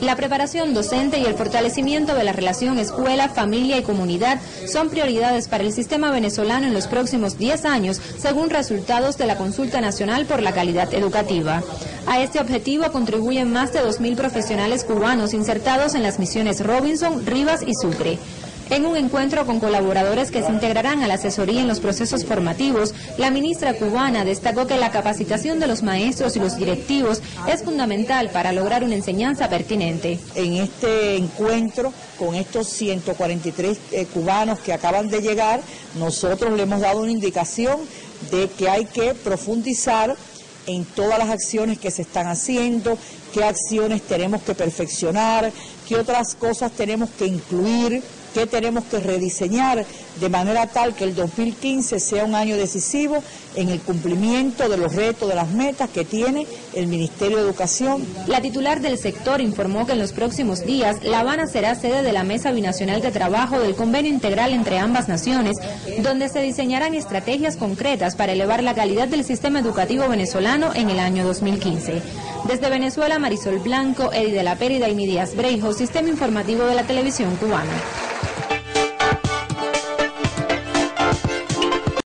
La preparación docente y el fortalecimiento de la relación escuela, familia y comunidad son prioridades para el sistema venezolano en los próximos 10 años, según resultados de la Consulta Nacional por la Calidad Educativa. A este objetivo contribuyen más de 2.000 profesionales cubanos insertados en las misiones Robinson, Rivas y Sucre. En un encuentro con colaboradores que se integrarán a la asesoría en los procesos formativos, la ministra cubana destacó que la capacitación de los maestros y los directivos es fundamental para lograr una enseñanza pertinente. En este encuentro con estos 143 eh, cubanos que acaban de llegar, nosotros le hemos dado una indicación de que hay que profundizar en todas las acciones que se están haciendo, qué acciones tenemos que perfeccionar, qué otras cosas tenemos que incluir qué tenemos que rediseñar de manera tal que el 2015 sea un año decisivo en el cumplimiento de los retos, de las metas que tiene el Ministerio de Educación. La titular del sector informó que en los próximos días La Habana será sede de la Mesa Binacional de Trabajo del Convenio Integral entre ambas naciones, donde se diseñarán estrategias concretas para elevar la calidad del sistema educativo venezolano en el año 2015. Desde Venezuela, Marisol Blanco, Eddie de la Périda y Midias Breijo, Sistema Informativo de la Televisión Cubana.